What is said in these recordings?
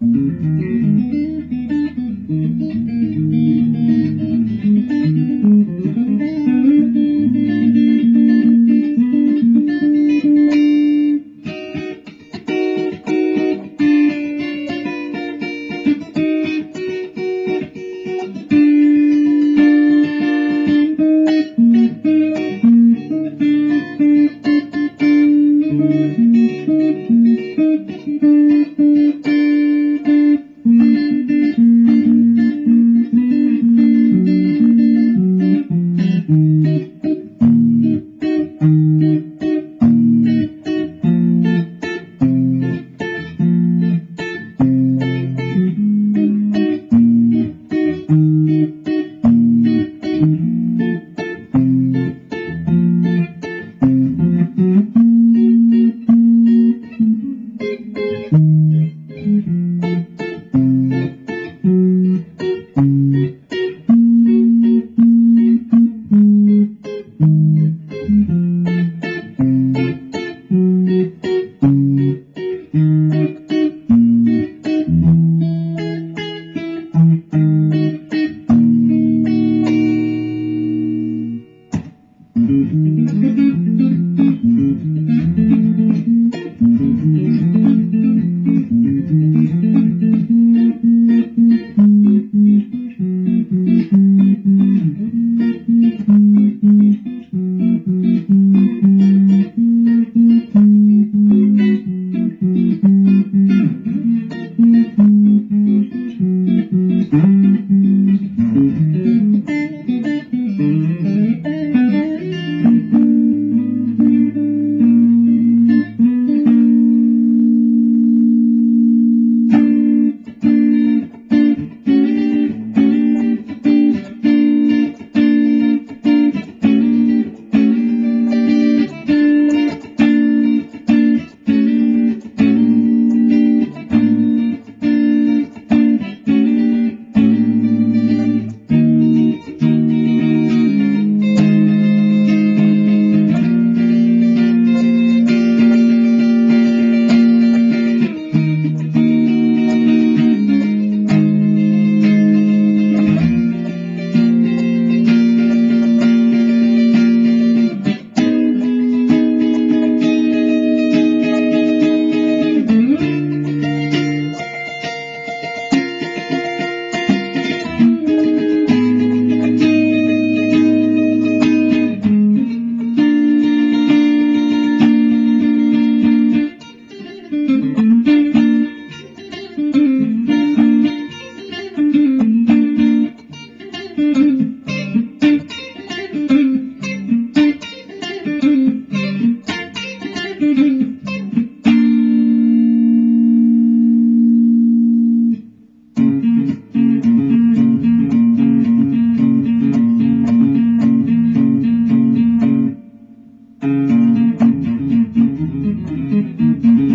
うん。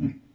Mm.